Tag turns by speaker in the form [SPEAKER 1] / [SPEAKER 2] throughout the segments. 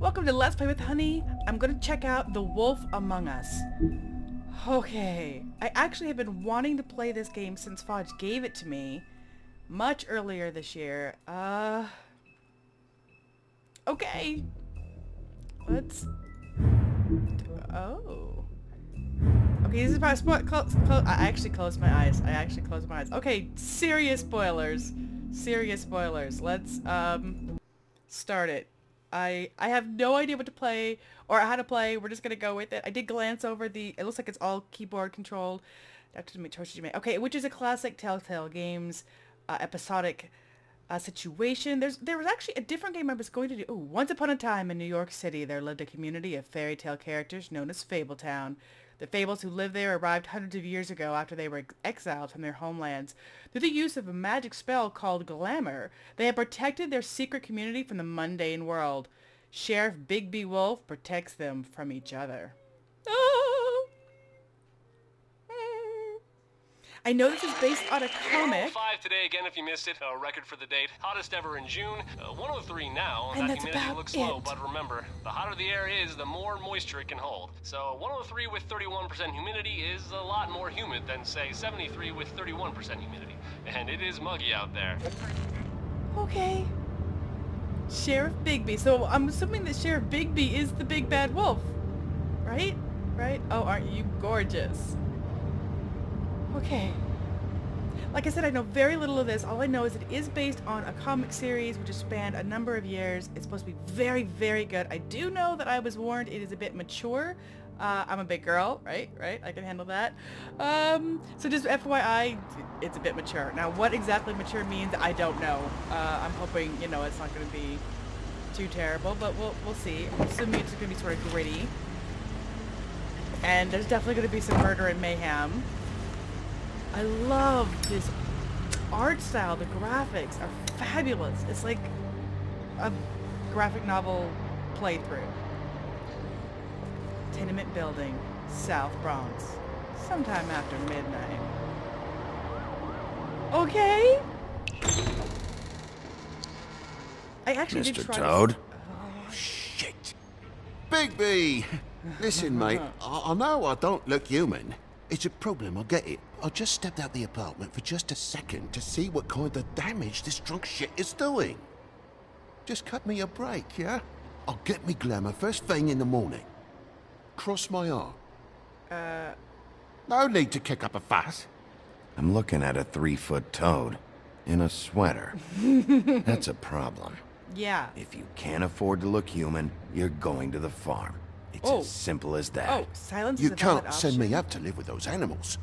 [SPEAKER 1] Welcome to Let's Play with Honey. I'm gonna check out The Wolf Among Us. Okay. I actually have been wanting to play this game since Fodge gave it to me much earlier this year. Uh... Okay. Let's... Oh. Okay, this is probably spo- close, close, I actually closed my eyes. I actually closed my eyes. Okay, serious spoilers. Serious spoilers. Let's, um, start it. I I have no idea what to play or how to play. We're just gonna go with it. I did glance over the. It looks like it's all keyboard controlled. Okay, which is a classic Telltale Games uh, episodic uh, situation. There's there was actually a different game I was going to do. Ooh, once upon a time in New York City, there lived a community of fairy tale characters known as Fabletown. The Fables who lived there arrived hundreds of years ago after they were exiled from their homelands. Through the use of a magic spell called Glamour, they have protected their secret community from the mundane world. Sheriff Bigby Wolf protects them from each other. I know this is based on a comic.
[SPEAKER 2] Five today again if you missed it. A record for the date. Hottest ever in June. Uh, 103 now.
[SPEAKER 1] And
[SPEAKER 2] that
[SPEAKER 1] that's
[SPEAKER 2] humidity
[SPEAKER 1] about
[SPEAKER 2] looks low, but remember, the hotter the air is, the more moisture it can hold. So 103 with 31% humidity is a lot more humid than say 73 with 31% humidity. And it is muggy out there.
[SPEAKER 1] Okay. Sheriff Bigby. So I'm assuming that Sheriff Bigby is the big bad wolf. Right? Right? Oh, aren't you gorgeous? Okay. Like I said, I know very little of this. All I know is it is based on a comic series which has spanned a number of years. It's supposed to be very, very good. I do know that I was warned it is a bit mature. Uh, I'm a big girl, right? Right? I can handle that. Um, so just FYI, it's a bit mature. Now, what exactly mature means, I don't know. Uh, I'm hoping, you know, it's not going to be too terrible, but we'll, we'll see. I'm assuming it's going to be sort of gritty. And there's definitely going to be some murder and mayhem. I love this art style. The graphics are fabulous. It's like a graphic novel playthrough. Tenement building, South Bronx, sometime after midnight. Okay. I actually did
[SPEAKER 3] Mr.
[SPEAKER 1] try
[SPEAKER 3] Toad?
[SPEAKER 1] To...
[SPEAKER 4] Oh, shit. Bigby! Listen, mate, uh-huh. I, I know I don't look human. It's a problem, I get it. I just stepped out the apartment for just a second to see what kind of damage this drunk shit is doing. Just cut me a break, yeah? I'll get me glamour first thing in the morning. Cross my arm.
[SPEAKER 1] Uh,
[SPEAKER 4] No need to kick up a fuss.
[SPEAKER 3] I'm looking at a three-foot toad in a sweater. That's a problem.
[SPEAKER 1] yeah.
[SPEAKER 3] If you can't afford to look human, you're going to the farm. It's
[SPEAKER 1] Oh.
[SPEAKER 3] as simple as that.
[SPEAKER 1] Oh, silence
[SPEAKER 4] You
[SPEAKER 1] is a valid
[SPEAKER 4] can't send me up to live with those animals.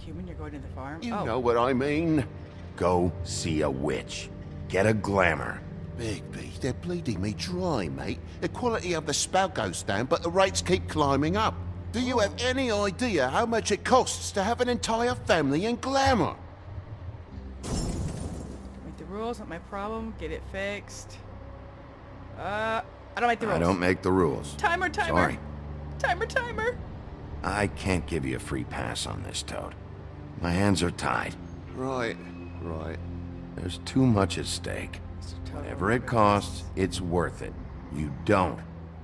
[SPEAKER 1] You human. You're going to the farm.
[SPEAKER 4] You
[SPEAKER 1] oh.
[SPEAKER 4] know what I mean.
[SPEAKER 3] Go see a witch. Get a glamour.
[SPEAKER 4] Bigby, they're bleeding me dry, mate. The quality of the spout goes down, but the rates keep climbing up. Do you have any idea how much it costs to have an entire family in glamour?
[SPEAKER 1] Make the rules, not my problem. Get it fixed. Uh, I don't make the rules.
[SPEAKER 3] I don't make the rules.
[SPEAKER 1] Timer, timer.
[SPEAKER 3] Sorry.
[SPEAKER 1] Timer, timer.
[SPEAKER 3] I can't give you a free pass on this, Toad. My hands are tied.
[SPEAKER 4] Right, right.
[SPEAKER 3] There's too much at stake. Whatever it costs, it's worth it. You don't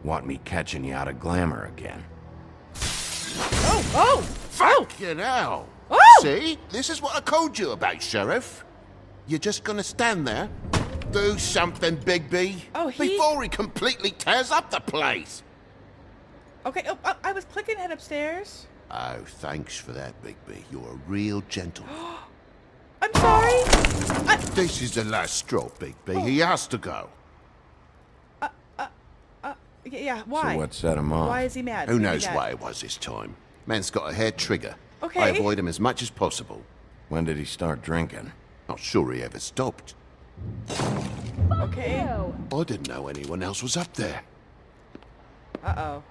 [SPEAKER 3] want me catching you out of glamour again.
[SPEAKER 1] Oh, oh, oh!
[SPEAKER 4] Fucking hell!
[SPEAKER 1] Oh!
[SPEAKER 4] See? This is what I told you about, Sheriff. You're just gonna stand there? Do something, Bigby.
[SPEAKER 1] Oh, he-
[SPEAKER 4] Before he completely tears up the place.
[SPEAKER 1] oh. Okay, oh, I- I was clicking head upstairs.
[SPEAKER 4] Oh, thanks for that, Bigby. You're a real gentleman.
[SPEAKER 1] I'm sorry. I,
[SPEAKER 4] this is the last straw, Bigby. He has to go.
[SPEAKER 1] Uh, uh, uh, yeah, yeah, why?
[SPEAKER 3] So what set him off?
[SPEAKER 1] Why is he mad?
[SPEAKER 4] Who
[SPEAKER 1] Is he
[SPEAKER 4] knows why it was this time? Man's got a hair trigger.
[SPEAKER 1] Okay.
[SPEAKER 4] I avoid him as much as possible.
[SPEAKER 3] When did he start drinking?
[SPEAKER 4] Not sure he ever stopped.
[SPEAKER 1] Okay.
[SPEAKER 4] I didn't know anyone else was up there.
[SPEAKER 1] Uh-oh.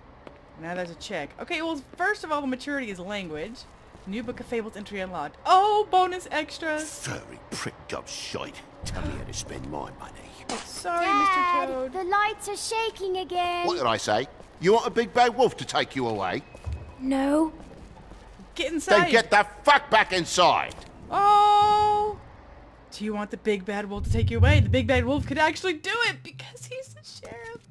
[SPEAKER 1] Now there's a check. Okay, well, first of all, maturity is language. New Book of Fables entry unlocked. Oh, bonus extras.
[SPEAKER 4] Furry pricked up shite. Tell me how to spend my money.
[SPEAKER 1] Sorry,
[SPEAKER 5] Dad,
[SPEAKER 1] Mr. Toad.
[SPEAKER 5] the lights are shaking again.
[SPEAKER 4] What did I say? You want a big bad wolf to take you away?
[SPEAKER 5] No.
[SPEAKER 1] Get inside.
[SPEAKER 4] Then get the fuck back inside!
[SPEAKER 1] Oh. Do you want the big bad wolf to take you away? The big bad wolf could actually do it because he's the sheriff.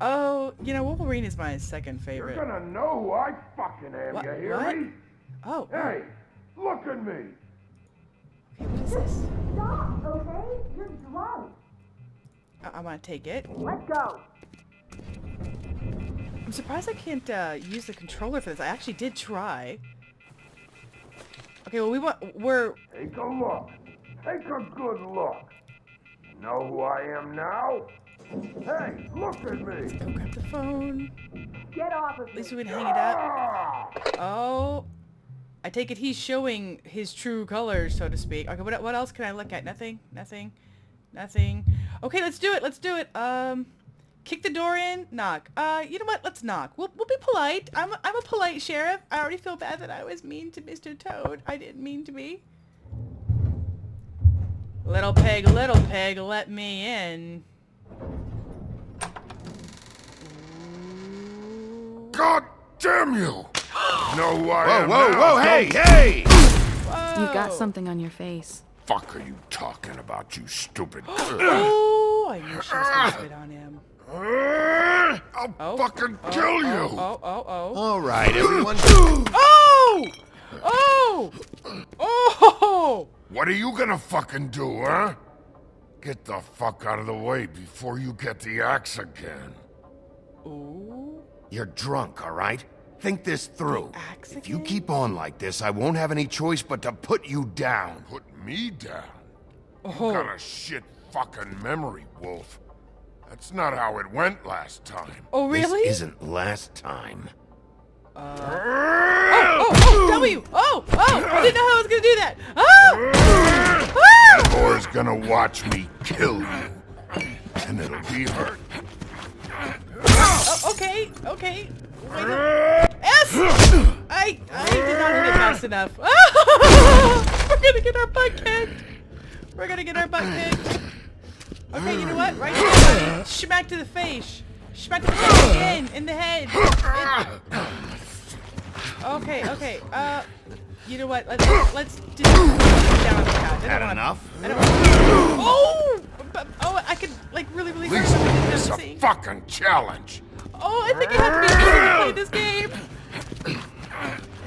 [SPEAKER 1] Oh, you know, Wolverine is my second favorite.
[SPEAKER 6] You're gonna know who I fucking am,
[SPEAKER 1] What-
[SPEAKER 6] you hear
[SPEAKER 1] what?
[SPEAKER 6] me?
[SPEAKER 1] Oh,
[SPEAKER 6] Hey, look at me!
[SPEAKER 1] okay, what is this?
[SPEAKER 5] Stop, okay? You're drunk.
[SPEAKER 1] I- I'm gonna take it.
[SPEAKER 5] Let go.
[SPEAKER 1] I'm surprised I can't uh, use the controller for this. I actually did try. Okay, well we want we're
[SPEAKER 6] Take a look. Take a good look. You know who I am now? Hey, look at me!
[SPEAKER 1] go grab the phone.
[SPEAKER 5] Get off of
[SPEAKER 1] At
[SPEAKER 5] me.
[SPEAKER 1] least we can hang it up.
[SPEAKER 6] Ah!
[SPEAKER 1] Oh, I take it he's showing his true colors, so to speak. Okay, what what else can I look at? Nothing, nothing, nothing. Okay, let's do it. Let's do it. Um, kick the door in, knock. Uh, you know what? Let's knock. We'll we'll be polite. I'm a, I'm a polite sheriff. I already feel bad that I was mean to Mr. Toad. I didn't mean to be. Little pig, little pig, let me in.
[SPEAKER 6] God damn you! know who I
[SPEAKER 3] Whoa,
[SPEAKER 6] am
[SPEAKER 3] whoa,
[SPEAKER 6] now,
[SPEAKER 3] whoa,
[SPEAKER 6] don't
[SPEAKER 3] hey,
[SPEAKER 6] you?
[SPEAKER 3] hey!
[SPEAKER 7] You've got something on your face.
[SPEAKER 6] Fuck are you talking about, you stupid?
[SPEAKER 1] Oh, I knew she was gonna spit on him.
[SPEAKER 6] I'll
[SPEAKER 1] oh, oh,
[SPEAKER 6] fucking
[SPEAKER 1] oh,
[SPEAKER 6] kill
[SPEAKER 1] oh,
[SPEAKER 6] you!
[SPEAKER 1] Oh, oh, oh.
[SPEAKER 3] All right, everyone.
[SPEAKER 1] Oh! Oh! Oh!
[SPEAKER 6] What are you gonna fucking do, huh? Get the fuck out of the way before you get the axe again.
[SPEAKER 1] Ooh.
[SPEAKER 3] You're drunk, all right? Think this through. If you keep on like this, I won't have any choice but to put you down.
[SPEAKER 6] Put me down.
[SPEAKER 1] Oh.
[SPEAKER 6] Got a shit fucking memory, Wolf. That's not how it went last time.
[SPEAKER 1] Oh, really?
[SPEAKER 3] This isn't last time.
[SPEAKER 1] Oh, oh, oh, W! Oh, oh! I didn't know how I was gonna do that. Oh! Ah! Ah!
[SPEAKER 6] Thor's gonna watch me kill you. And it'll be hurt.
[SPEAKER 1] Oh, okay, okay. Wait a S! I, I did not hit it fast enough. We're gonna get our butt kicked. We're gonna get our butt kicked. Okay, you know what? Right here. Smack to the face. Smack to the face again. In the head. In- Okay, okay. Uh, you know what? Let's let's just down on the couch. I don't
[SPEAKER 3] enough?
[SPEAKER 1] I don't wanna, Oh! Oh, I could like really, really
[SPEAKER 6] At
[SPEAKER 1] hurt
[SPEAKER 6] least
[SPEAKER 1] somebody
[SPEAKER 6] make
[SPEAKER 1] that
[SPEAKER 6] this
[SPEAKER 1] I'm
[SPEAKER 6] a fucking challenge.
[SPEAKER 1] Oh, I think I have to be better to play this game.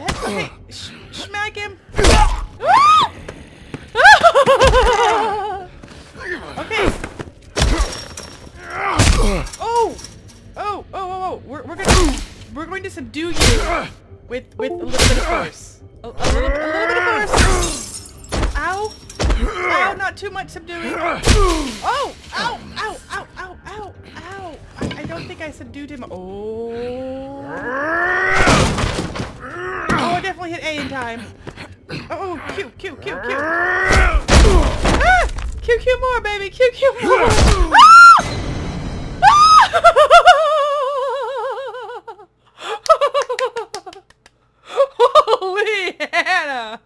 [SPEAKER 1] Okay, sh smack him. Ah! okay. Oh! Oh! Oh! Oh! Oh! We're we're gonna we're going to subdue you with with a little bit of force. A, a little a little bit of force. Ow! Ow! Not too much subduing. Oh! Ow! Ow! Ow! Ow! Ow! Ow! Don't think I subdued him. Oh! Oh! I definitely hit A in time. Oh! Q! Q! Q! Q! Ah! Q! Q more, baby! Q! Q more! Ah! Holy Hannah!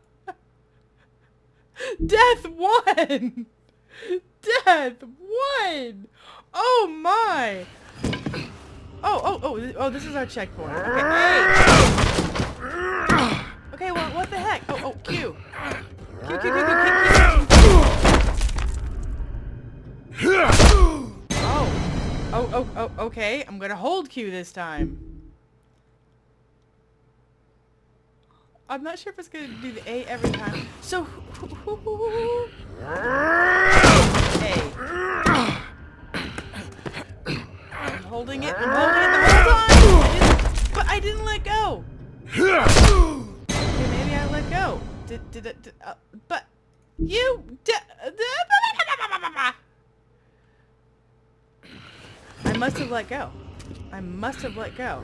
[SPEAKER 1] Death won! Death won! Oh my! Oh, oh, oh, oh, this is our checkpoint. Okay, hey! Okay, well, what the heck? Oh, oh, Q. Q, Q, Q, Q, Q, Q. Oh. Oh, oh, oh, okay. I'm gonna hold Q this time. I'm not sure if it's gonna do the A every time. So, A. Holding it. I'm holding it the whole time. I didn't, but I didn't let go. Okay, maybe I let go. Did did? Did, uh, but you. I must have let go. I must have let go.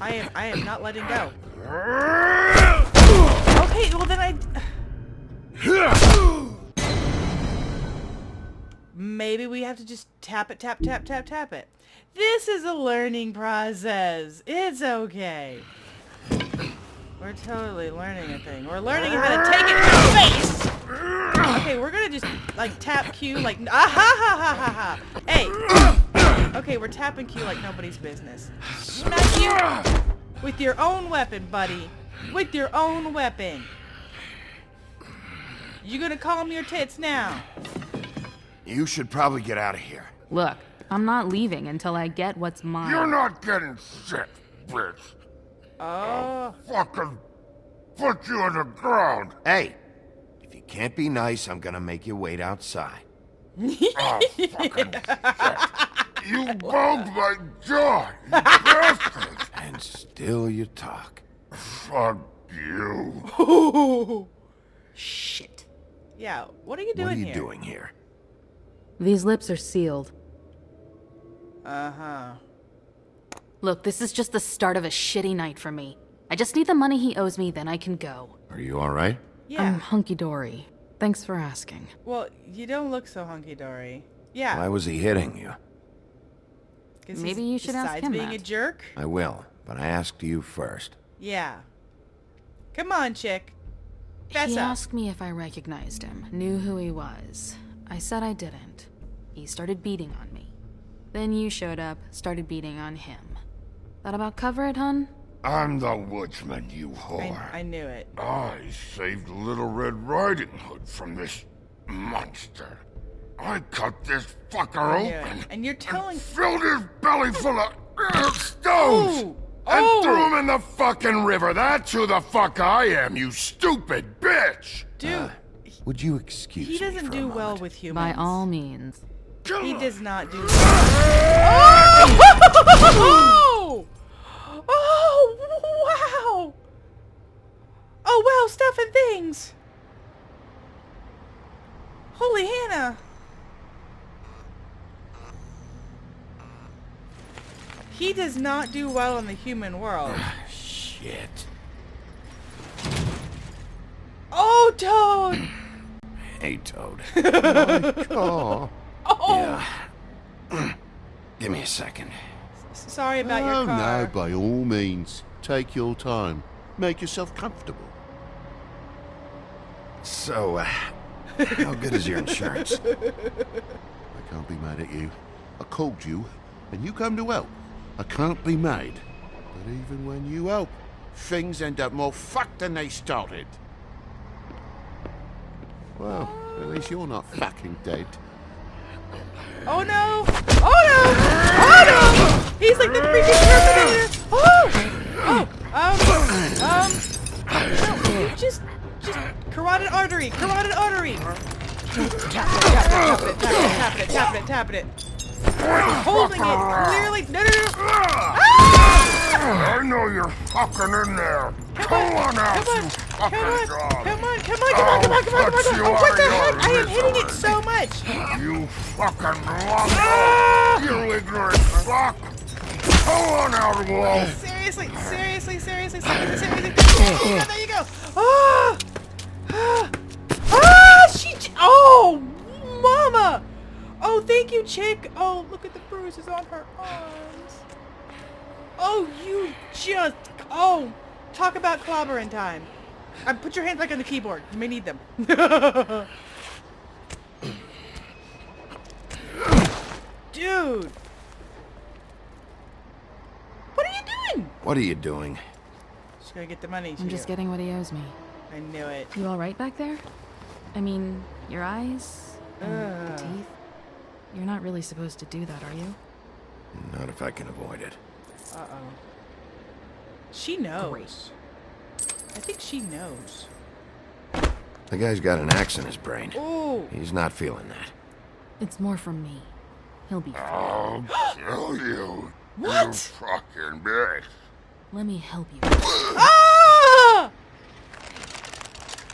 [SPEAKER 1] I am. I am not letting go. Okay. Well then I. Maybe we have to just tap it, tap, tap, tap, tap it. This is a learning process. It's okay. We're totally learning a thing. We're learning how to take it the face. Okay, we're gonna just like tap Q like ah ha ha ha ha ha. Hey. Okay, we're tapping Q like nobody's business. Smack you with your own weapon, buddy. with your own weapon. You gonna calm your tits now?
[SPEAKER 3] You should probably get out of here.
[SPEAKER 7] Look, I'm not leaving until I get what's mine.
[SPEAKER 6] You're not getting sick, bitch.
[SPEAKER 1] Oh,
[SPEAKER 6] Fucking put you on the ground.
[SPEAKER 3] Hey, if you can't be nice, I'm gonna make you wait outside.
[SPEAKER 6] Oh, fucking shit. You broke my jaw, you bastard.
[SPEAKER 3] And still you talk.
[SPEAKER 6] Fuck you.
[SPEAKER 7] Shit.
[SPEAKER 1] yeah. What are you doing here?
[SPEAKER 3] what are you
[SPEAKER 1] here?
[SPEAKER 3] doing here?
[SPEAKER 7] These lips are sealed.
[SPEAKER 1] Uh huh.
[SPEAKER 7] Look, this is just the start of a shitty night for me. I just need the money he owes me, then I can go.
[SPEAKER 3] Are you alright?
[SPEAKER 1] Yeah.
[SPEAKER 7] I'm hunky dory. Thanks for asking.
[SPEAKER 1] well, you don't look so hunky dory. Yeah.
[SPEAKER 3] Why was he hitting you?
[SPEAKER 7] Maybe you should ask
[SPEAKER 1] besides
[SPEAKER 7] him
[SPEAKER 1] being a jerk.
[SPEAKER 3] I will, but I asked you first.
[SPEAKER 1] Yeah. Come on, chick. Fess
[SPEAKER 7] he
[SPEAKER 1] up.
[SPEAKER 7] asked me if I recognized him, knew who he was. I said I didn't. He started beating on me. Then you showed up, started beating on him. Thought about cover it, hun?
[SPEAKER 6] I'm the woodsman, you whore.
[SPEAKER 1] I knew it.
[SPEAKER 6] I saved Little Red Riding Hood from this monster. I cut this fucker
[SPEAKER 1] I knew it.
[SPEAKER 6] open
[SPEAKER 1] And you're telling.
[SPEAKER 6] filled his belly full of uh, stones
[SPEAKER 1] Ooh.
[SPEAKER 6] and
[SPEAKER 1] Oh.
[SPEAKER 6] threw him in the fucking river. That's who the fuck I am, you stupid bitch.
[SPEAKER 1] Dude,
[SPEAKER 3] Would you excuse me?
[SPEAKER 1] he doesn't
[SPEAKER 3] for a
[SPEAKER 1] do well with humans.
[SPEAKER 7] By all means.
[SPEAKER 1] He does not do Oh! Oh, wow! Oh, wow, stuff and things! Holy Hannah! He does not do well in the human world.
[SPEAKER 3] Ah, shit.
[SPEAKER 1] Oh, Toad!
[SPEAKER 3] Hey, Toad.
[SPEAKER 4] Oh,
[SPEAKER 1] Oh!
[SPEAKER 3] Yeah. Give me a second.
[SPEAKER 1] Sorry about
[SPEAKER 4] oh
[SPEAKER 1] your car.
[SPEAKER 4] no, by all means. Take your time. Make yourself comfortable.
[SPEAKER 3] So, uh, how good is your insurance?
[SPEAKER 4] I can't be mad at you. I called you, and you come to help. I can't be mad. But even when you help, things end up more fucked than they started. Well, at least you're not fucking dead.
[SPEAKER 1] Oh no! Oh no! Oh no! He's like the freaking Terminator! Oh! Oh! Um, um, no, you just, just carotid artery, carotid artery. Tap it, tap it, tap it, tap it, tap it, tap it, tap it. Holding it clearly. No, no, no! Ah!
[SPEAKER 6] I know you're fucking in there. Come, on out,
[SPEAKER 1] Come on,
[SPEAKER 6] you
[SPEAKER 1] come on, come on, come on, come on, come on, come on, come on, come on! Oh, what the heck? I am hitting it so much.
[SPEAKER 6] You fucking lump.
[SPEAKER 1] Ah!
[SPEAKER 6] You ignorant fuck. Come on out, Wolf.
[SPEAKER 1] Seriously, seriously, seriously, seriously, seriously. You there you go. Ah! Ah! Ah! She. Oh, mama. Oh, thank you, chick. Oh, look at the bruises on her arms. Oh, you just. Oh, talk about clobbering time. Uh, put your hands back on the keyboard. You may need them. Dude. What are you doing?
[SPEAKER 3] What are you doing?
[SPEAKER 1] Just gonna get the money.
[SPEAKER 7] I'm just
[SPEAKER 1] you.
[SPEAKER 7] getting what he owes me.
[SPEAKER 1] I knew it.
[SPEAKER 7] You alright back there? I mean, your eyes? And the teeth? You're not really supposed to do that, are you?
[SPEAKER 3] Not if I can avoid it.
[SPEAKER 1] Uh oh. She knows.
[SPEAKER 7] Great.
[SPEAKER 1] I think she knows.
[SPEAKER 3] The guy's got an axe in his brain.
[SPEAKER 1] Ooh.
[SPEAKER 3] He's not feeling that.
[SPEAKER 7] It's more from me. He'll be fine.
[SPEAKER 6] I'll kill you. You
[SPEAKER 1] What?
[SPEAKER 6] fucking bitch.
[SPEAKER 7] Let me help you.
[SPEAKER 1] Ah!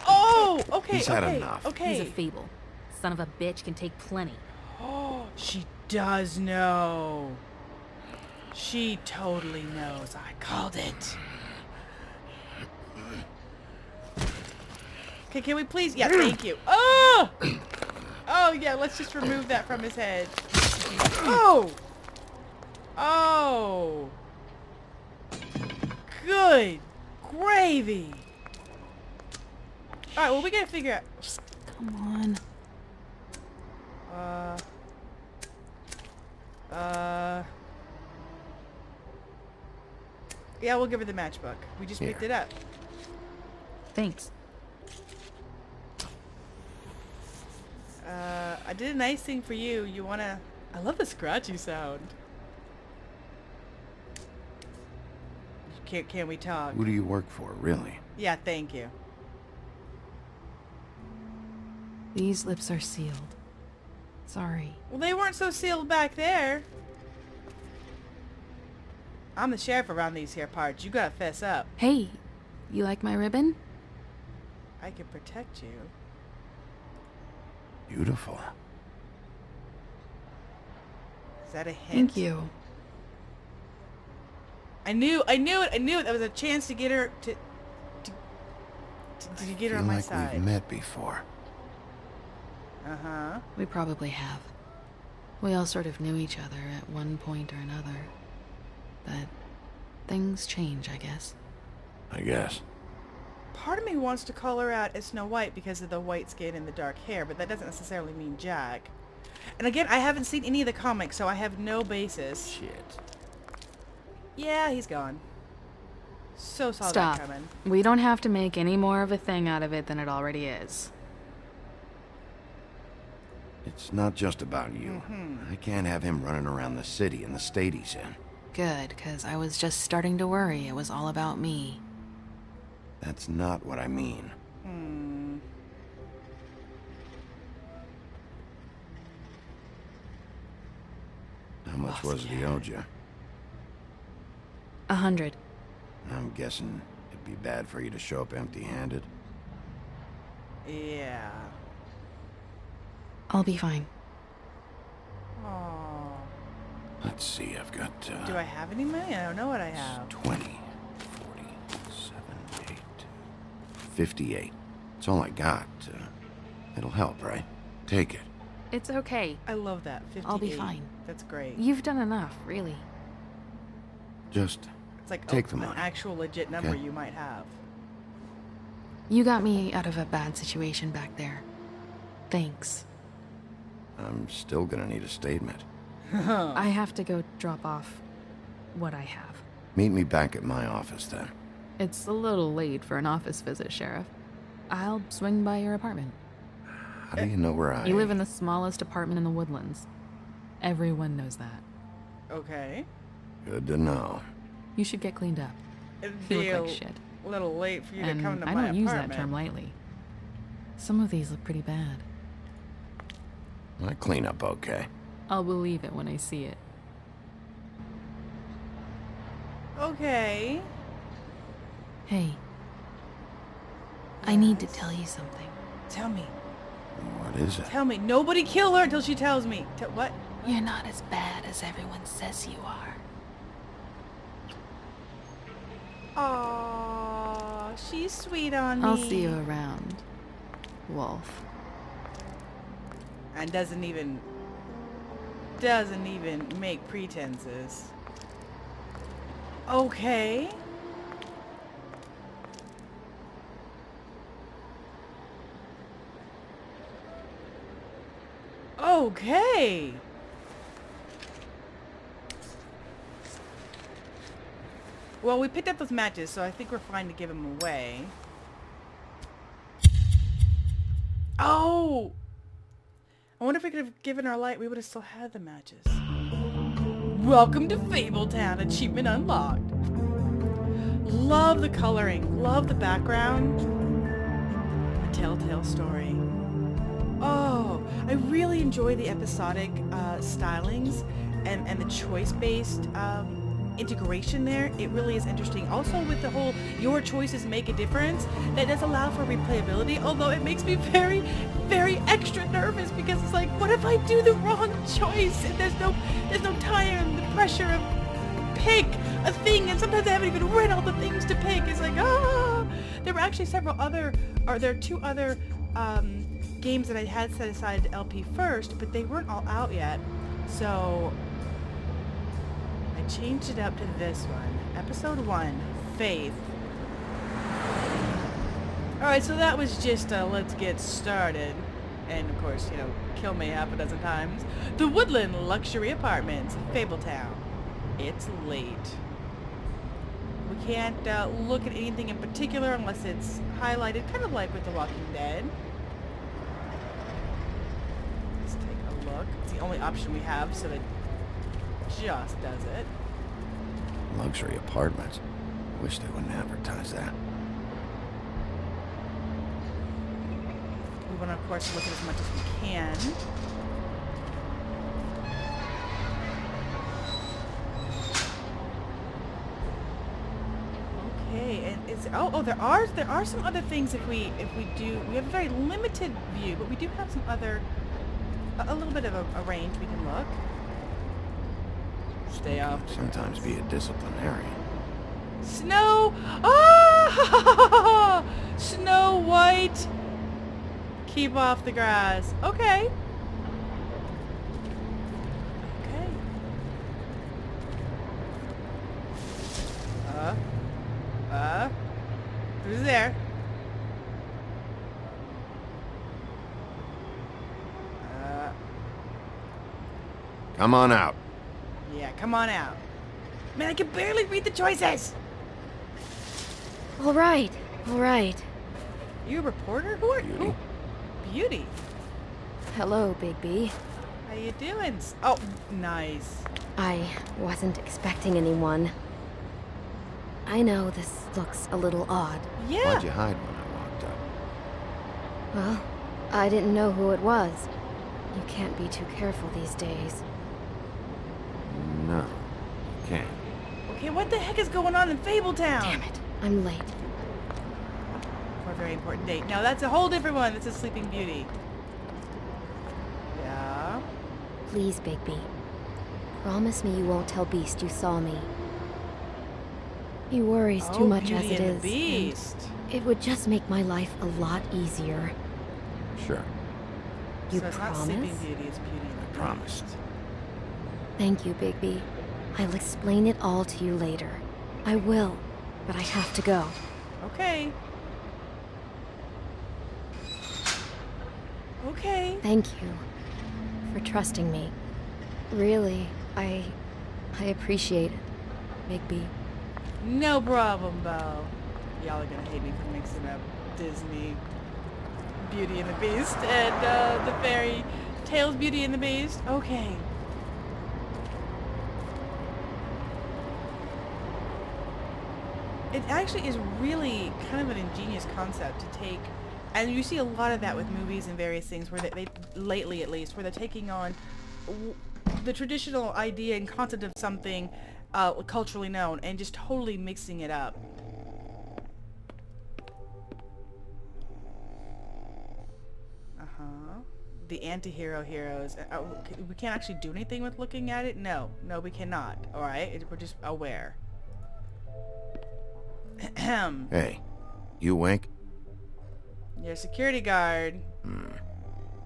[SPEAKER 1] Oh, okay,
[SPEAKER 3] He's had
[SPEAKER 1] okay,
[SPEAKER 3] enough.
[SPEAKER 1] okay.
[SPEAKER 7] He's a fable. Son of a bitch can take plenty.
[SPEAKER 1] Oh, she does know. She totally knows. I called it. Okay, can we please? Yeah, thank you. Oh! Oh, yeah, let's just remove that from his head. Oh! Oh! Good gravy! Alright, well, we gotta figure out...
[SPEAKER 7] Come on.
[SPEAKER 1] Uh. Uh. Yeah, we'll give her the matchbook. We just picked it up.
[SPEAKER 7] Thanks.
[SPEAKER 1] Uh, I did a nice thing for you. You wanna... I love the scratchy sound. Can, can we talk?
[SPEAKER 3] Who do you work for, really?
[SPEAKER 1] Yeah, thank you.
[SPEAKER 7] These lips are sealed. Sorry.
[SPEAKER 1] Well, they weren't so sealed back there. I'm the sheriff around these here parts. You gotta fess up.
[SPEAKER 7] Hey, you like my ribbon?
[SPEAKER 1] I can protect you.
[SPEAKER 3] Beautiful.
[SPEAKER 1] Is that a hint?
[SPEAKER 7] Thank you.
[SPEAKER 1] I knew, I knew it, I knew it. That was a chance to get her to, to, to, to get her
[SPEAKER 3] Feel
[SPEAKER 1] on my
[SPEAKER 3] like
[SPEAKER 1] side.
[SPEAKER 3] we've met before.
[SPEAKER 1] Uh huh.
[SPEAKER 7] We probably have. We all sort of knew each other at one point or another. But things change, I guess.
[SPEAKER 3] I guess.
[SPEAKER 1] Part of me wants to call her out as Snow White because of the white skin and the dark hair, but that doesn't necessarily mean Jack. And again, I haven't seen any of the comics, so I have no basis.
[SPEAKER 3] Shit.
[SPEAKER 1] Yeah, he's gone. So saw
[SPEAKER 7] Stop.
[SPEAKER 1] that coming.
[SPEAKER 7] We don't have to make any more of a thing out of it than it already is.
[SPEAKER 3] It's not just about you.
[SPEAKER 1] Mm-hmm.
[SPEAKER 3] I can't have him running around the city in the state he's in.
[SPEAKER 7] Good, because I was just starting to worry it was all about me.
[SPEAKER 3] That's not what I mean.
[SPEAKER 1] Hmm.
[SPEAKER 3] How much was it he owed you?
[SPEAKER 7] A hundred.
[SPEAKER 3] I'm guessing it'd be bad for you to show up empty-handed.
[SPEAKER 1] Yeah.
[SPEAKER 7] I'll be fine.
[SPEAKER 1] Oh.
[SPEAKER 3] Let's see, I've got, uh...
[SPEAKER 1] Do I have any money? I don't know what I have.
[SPEAKER 3] 20, 58. It's all I got. Uh, it'll help, right? Take it.
[SPEAKER 7] It's okay.
[SPEAKER 1] I love that. 58.
[SPEAKER 7] I'll be fine.
[SPEAKER 1] That's great.
[SPEAKER 7] You've done enough, really.
[SPEAKER 3] Just
[SPEAKER 1] It's like
[SPEAKER 3] Take
[SPEAKER 1] a-
[SPEAKER 3] the
[SPEAKER 1] an
[SPEAKER 3] money.
[SPEAKER 1] actual legit number
[SPEAKER 3] Okay.
[SPEAKER 1] you might have.
[SPEAKER 7] You got me out of a bad situation back there. Thanks.
[SPEAKER 3] I'm still gonna need a statement.
[SPEAKER 7] I have to go drop off what I have.
[SPEAKER 3] Meet me back at my office then.
[SPEAKER 7] It's a little late for an office visit, Sheriff. I'll swing by your apartment.
[SPEAKER 3] How do you know where I...
[SPEAKER 7] You live in the smallest apartment in the woodlands. Everyone knows that.
[SPEAKER 1] Okay.
[SPEAKER 3] Good to know.
[SPEAKER 7] You should get cleaned up.
[SPEAKER 1] It'd
[SPEAKER 7] You look
[SPEAKER 1] a
[SPEAKER 7] like shit.
[SPEAKER 1] little late for you to
[SPEAKER 7] And
[SPEAKER 1] come to
[SPEAKER 7] I
[SPEAKER 1] my apartment.
[SPEAKER 7] I don't use that term lightly. Some of these look pretty bad.
[SPEAKER 3] I clean up okay.
[SPEAKER 7] I'll believe it when I see it.
[SPEAKER 1] Okay.
[SPEAKER 7] Hey. I need to tell you something.
[SPEAKER 1] Tell me.
[SPEAKER 3] What is it?
[SPEAKER 1] Tell me. Nobody kill her until she tells me. Te- what?
[SPEAKER 7] You're not as bad as everyone says you are.
[SPEAKER 1] Aw, she's sweet on me.
[SPEAKER 7] I'll see you around, Wolf.
[SPEAKER 1] And doesn't even doesn't even make pretenses. Okay. Okay. Well, we picked up those matches, so I think we're fine to give them away. Oh! I wonder if we could have given our light, we would have still had the matches. Welcome to Fabletown, achievement unlocked. Love the coloring, love the background. A telltale story. I really enjoy the episodic uh, stylings and, and the choice-based um, integration there. It really is interesting. Also with the whole your choices make a difference, that does allow for replayability, although it makes me very, very extra nervous because it's like, what if I do the wrong choice? And there's no there's no time the pressure of pick a thing and sometimes I haven't even read all the things to pick. It's like, ah there were actually several other or there are two other um, games that I had set aside to LP first, but they weren't all out yet. So I changed it up to this one. Episode 1, Faith. Alright, so that was just uh, let's get started. And of course, you know, kill me half a dozen times. The Woodland Luxury Apartments, Fabletown. It's late. We can't uh, look at anything in particular unless it's highlighted, kind of like with The Walking Dead. Let's take a look. It's the only option we have, so it just does it.
[SPEAKER 3] Luxury apartments. Wish they wouldn't advertise that.
[SPEAKER 1] We want to, of course, look at as much as we can. Okay, and it's oh oh there are there are some other things if we if we do we have a very limited view, but we do have some other a, a little bit of a, a range we can look. Stay off.
[SPEAKER 3] Sometimes be a disciplinarian.
[SPEAKER 1] Snow! Ah! Snow White! Keep off the grass. Okay. Okay. Uh. Uh. Who's there? Uh.
[SPEAKER 3] Come on out.
[SPEAKER 1] Yeah, come on out. Man, I can barely read the choices!
[SPEAKER 8] All right, all right.
[SPEAKER 1] You a reporter? Who are
[SPEAKER 3] Beauty.
[SPEAKER 1] Who? Beauty.
[SPEAKER 8] Hello, Bigby.
[SPEAKER 1] How you doing? Oh, nice.
[SPEAKER 8] I wasn't expecting anyone. I know this looks a little odd.
[SPEAKER 1] Yeah.
[SPEAKER 3] Why'd you hide when I walked up?
[SPEAKER 8] Well, I didn't know who it was. You can't be too careful these days.
[SPEAKER 3] No. You can't.
[SPEAKER 1] Okay, what the heck is going on in Fabletown?
[SPEAKER 8] Damn it, I'm late.
[SPEAKER 1] For a very important date. Now that's a whole different one. That's a Sleeping Beauty. Yeah.
[SPEAKER 8] Please, Bigby. Promise me you won't tell Beast you saw me. He worries
[SPEAKER 1] oh,
[SPEAKER 8] too much
[SPEAKER 1] Beauty
[SPEAKER 8] as it
[SPEAKER 1] and
[SPEAKER 8] is.
[SPEAKER 1] the
[SPEAKER 8] and
[SPEAKER 1] Beast.
[SPEAKER 8] It would just make my life a lot easier.
[SPEAKER 3] Sure.
[SPEAKER 8] You
[SPEAKER 1] so it's
[SPEAKER 8] promise?
[SPEAKER 1] not Sleeping Beauty, it's Beauty and the Beast.
[SPEAKER 3] promised.
[SPEAKER 8] Thank you, Bigby. I'll explain it all to you later. I will, but I have to go.
[SPEAKER 1] Okay. Okay.
[SPEAKER 8] Thank you for trusting me. Really, I I appreciate it, Bigby.
[SPEAKER 1] No problem, Bo. Y'all are gonna hate me for mixing up Disney Beauty and the Beast and uh, the fairy tales Beauty and the Beast. Okay. It actually is really kind of an ingenious concept to take, and you see a lot of that with movies and various things where they, they lately at least, where they're taking on the traditional idea and concept of something uh, culturally known and just totally mixing it up. Uh-huh. The anti-hero heroes. Uh, oh, we can't actually do anything with looking at it? No. No, we cannot. Alright? We're just aware. Ahem.
[SPEAKER 3] Hey, you wink?
[SPEAKER 1] You're a security guard.
[SPEAKER 3] Hmm,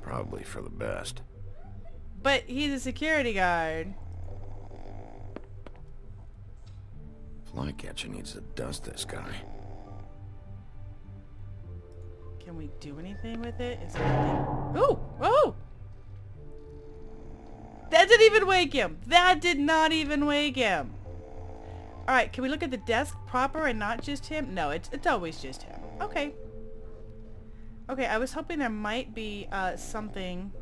[SPEAKER 3] probably for the best.
[SPEAKER 1] But he's a security guard.
[SPEAKER 3] Flycatcher needs to dust this guy.
[SPEAKER 1] Can we do anything with it? Is there anything? Oh! Oh! That didn't even wake him! That did not even wake him! Alright, can we look at the desk proper and not just him? No, it's, it's always just him. Okay. Okay, I was hoping there might be uh, something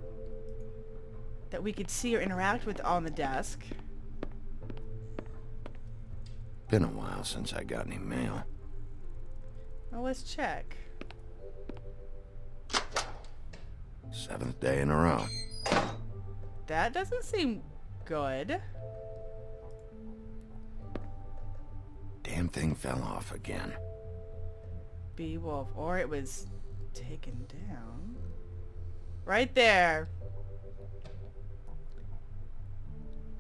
[SPEAKER 1] that we could see or interact with on the desk.
[SPEAKER 3] Been a while since I got any mail.
[SPEAKER 1] Well, let's check.
[SPEAKER 3] Seventh day in a row.
[SPEAKER 1] That doesn't seem good.
[SPEAKER 3] Damn thing fell off again.
[SPEAKER 1] Beowulf, or it was taken down. Right there.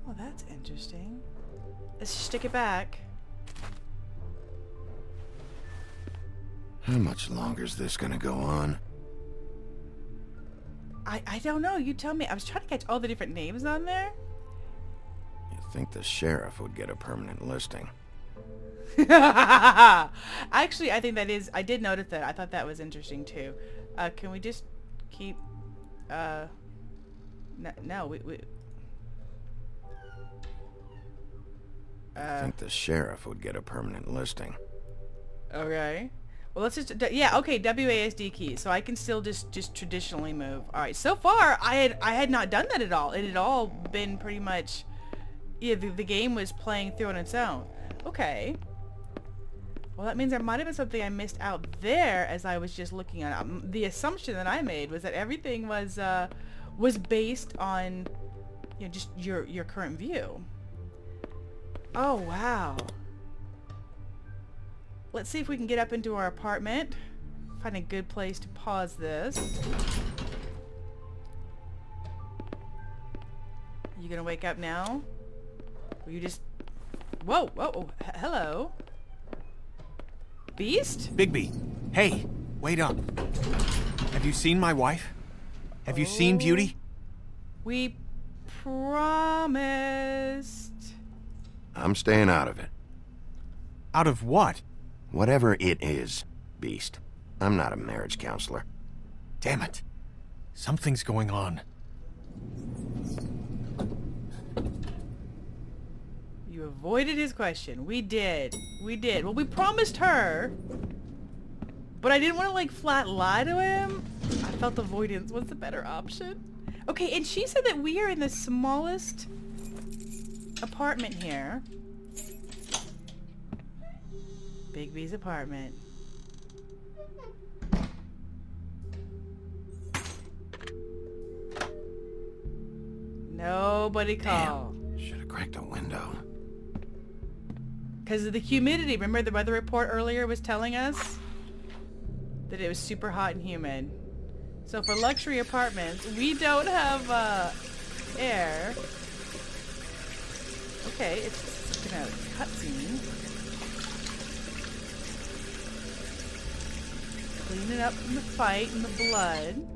[SPEAKER 1] Oh, that's interesting. Let's stick it back.
[SPEAKER 3] How much longer is this gonna go on?
[SPEAKER 1] I, I don't know. You tell me. I was trying to catch all the different names on there.
[SPEAKER 3] You'd think the sheriff would get a permanent listing.
[SPEAKER 1] Actually, I think that is... I did notice that. I thought that was interesting, too. Uh, can we just keep... Uh... No, no we... we
[SPEAKER 3] I think the sheriff would get a permanent listing.
[SPEAKER 1] Okay. Well, let's just yeah. Okay, WASD key, so I can still just just traditionally move. All right. So far, I had I had not done that at all. It had all been pretty much yeah. The, the game was playing through on its own. Okay. Well, that means there might have been something I missed out there as I was just looking at. Um, the assumption that I made was that everything was uh, was based on you know just your your current view. Oh wow. Let's see if we can get up into our apartment. Find a good place to pause this. You gonna wake up now? Or you just... Whoa, whoa, hello. Beast?
[SPEAKER 9] Bigby, hey, wait up. Have you seen my wife? Have you seen oh. Beauty?
[SPEAKER 1] We promised.
[SPEAKER 3] I'm staying out of it.
[SPEAKER 9] Out of what?
[SPEAKER 3] Whatever it is, Beast. I'm not a marriage counselor.
[SPEAKER 9] Damn it. Something's going on.
[SPEAKER 1] You avoided his question. We did. We did. Well, we promised her. But I didn't want to, like, flat lie to him. I felt avoidance was the better option. Okay, and she said that we are in the smallest apartment here. Big Bigby's apartment. Nobody call.
[SPEAKER 3] Should have cracked a window.
[SPEAKER 1] Because of the humidity. Remember the weather report earlier was telling us that it was super hot and humid. So for luxury apartments, we don't have uh, air. Okay, it's just gonna cutscene. Cleaning up from the fight and the blood.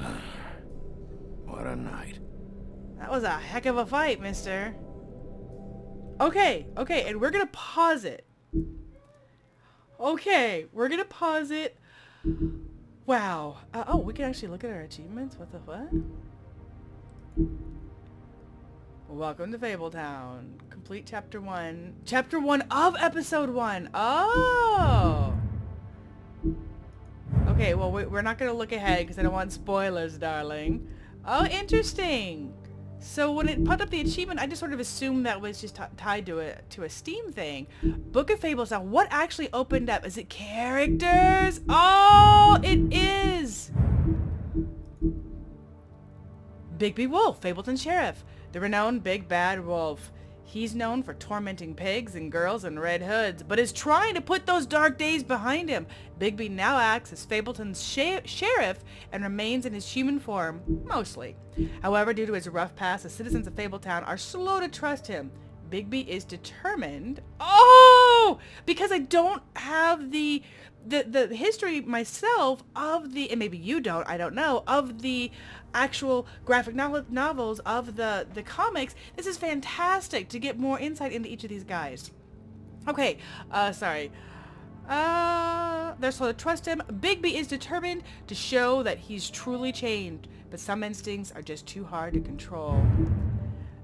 [SPEAKER 3] What a night.
[SPEAKER 1] That was a heck of a fight, mister. Okay, okay, and we're gonna pause it. Okay, we're gonna pause it. Wow. Uh, oh, we can actually look at our achievements? What the what? Welcome to Fabletown. Complete chapter one. Chapter one of episode one. Oh! Okay, well, we- we're not going to look ahead because I don't want spoilers, darling. Oh, interesting. So when it popped up the achievement, I just sort of assumed that was just tied to a to a Steam thing. Book of Fables. Now, what actually opened up? Is it characters? Oh, it is. Bigby Wolf, Fabletown Sheriff, the renowned Big Bad Wolf. He's known for tormenting pigs and girls in red hoods, but is trying to put those dark days behind him. Bigby now acts as Fabletown's sheriff and remains in his human form, mostly. However, due to his rough past, the citizens of Fabletown are slow to trust him. Bigby is determined. Oh, because I don't have the the the history myself of the and maybe you don't I don't know of the actual graphic novel, novels of the the comics. This is fantastic to get more insight into each of these guys. Okay, uh, sorry. Uh, they're slow to trust him. Bigby is determined to show that he's truly changed, but some instincts are just too hard to control.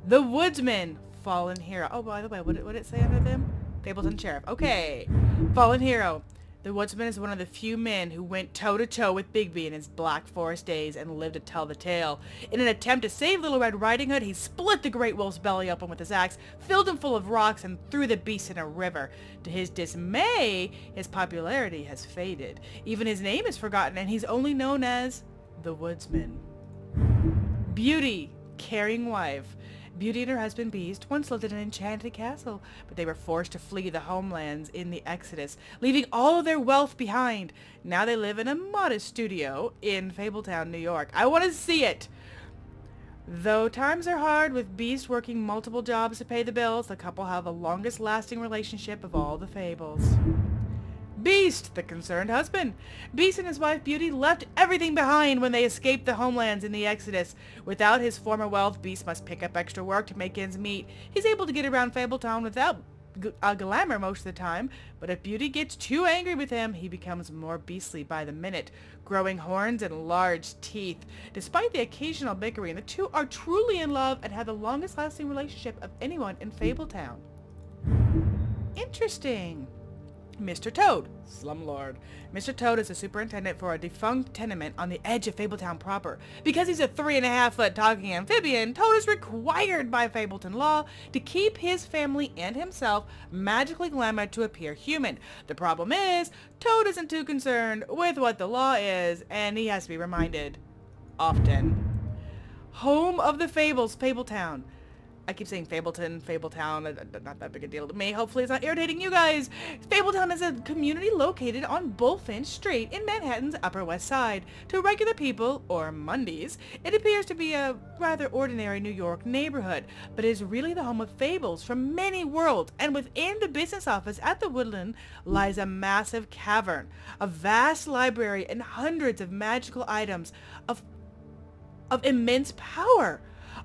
[SPEAKER 1] The Woodsman, fallen hero. Oh, by the way, what did, what did it say under them? Fabletown Sheriff. Okay, fallen hero. The Woodsman is one of the few men who went toe-to-toe with Bigby in his Black Forest days and lived to tell the tale. In an attempt to save Little Red Riding Hood, he split the Great Wolf's belly open with his axe, filled him full of rocks, and threw the beast in a river. To his dismay, his popularity has faded. Even his name is forgotten, and he's only known as the Woodsman. Beauty, caring wife. Beauty and her husband Beast once lived in an enchanted castle, but they were forced to flee the homelands in the Exodus, leaving all of their wealth behind. Now they live in a modest studio in Fabletown, New York. I want to see it! Though times are hard with Beast working multiple jobs to pay the bills, the couple have the longest lasting relationship of all the Fables. Beast, the concerned husband. Beast and his wife Beauty left everything behind when they escaped the homelands in the Exodus. Without his former wealth, Beast must pick up extra work to make ends meet. He's able to get around Fabletown without g- uh, glamour most of the time, but if Beauty gets too angry with him, he becomes more beastly by the minute, growing horns and large teeth. Despite the occasional bickering, the two are truly in love and have the longest lasting relationship of anyone in Fabletown. Interesting. Mr. Toad, slumlord. Mr. Toad is the superintendent for a defunct tenement on the edge of Fabletown proper. Because he's a three and a half foot talking amphibian, Toad is required by Fabletown law to keep his family and himself magically glamored to appear human. The problem is, Toad isn't too concerned with what the law is, and he has to be reminded. Often. Home of the Fables, Fabletown. I keep saying Fableton, Fabletown, not that big a deal to me. Hopefully it's not irritating you guys. Fabletown is a community located on Bullfinch Street in Manhattan's Upper West Side. To regular people, or Mundies, it appears to be a rather ordinary New York neighborhood, but is really the home of fables from many worlds, and within the business office at the Woodland lies a massive cavern, a vast library, and hundreds of magical items of, of immense power.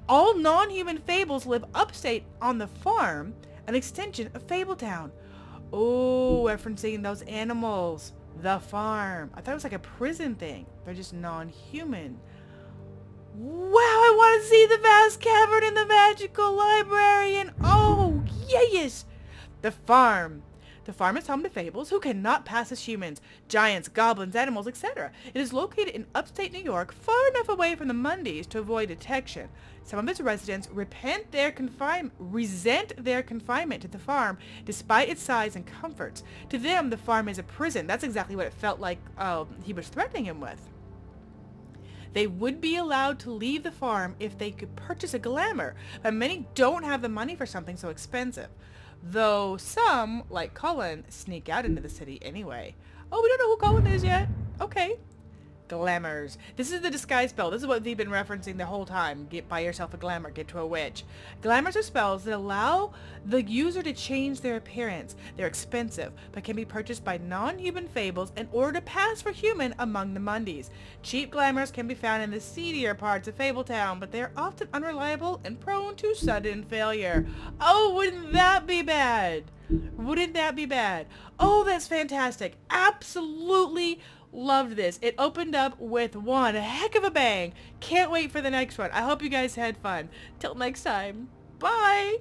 [SPEAKER 1] All non-human fables live upstate on the farm, an extension of Fabletown. Oh, referencing those animals. The farm. I thought it was like a prison thing. They're just non-human. Wow, I want to see the vast cavern and the magical library and oh, yes! The farm. The farm is home to fables who cannot pass as humans, giants, goblins, animals, etc. It is located in upstate New York, far enough away from the Mundies to avoid detection. Some of its residents repent their confine resent their confinement to the farm despite its size and comforts. To them, the farm is a prison. That's exactly what it felt like uh, he was threatening him with. They would be allowed to leave the farm if they could purchase a glamour, but many don't have the money for something so expensive. Though some, like Colin, sneak out into the city anyway. Oh, we don't know who Colin is yet. Okay. Glamours. This is the disguise spell. This is what they've been referencing the whole time. Get buy yourself a glamour. Get to a witch. Glamours are spells that allow the user to change their appearance. They're expensive, but can be purchased by non-human fables in order to pass for human among the Mundies. Cheap glamours can be found in the seedier parts of Fabletown, but they're often unreliable and prone to sudden failure. Oh, wouldn't that be bad? Wouldn't that be bad? Oh, that's fantastic. Absolutely Loved this. It opened up with one heck of a bang. Can't wait for the next one. I hope you guys had fun. Till next time. Bye!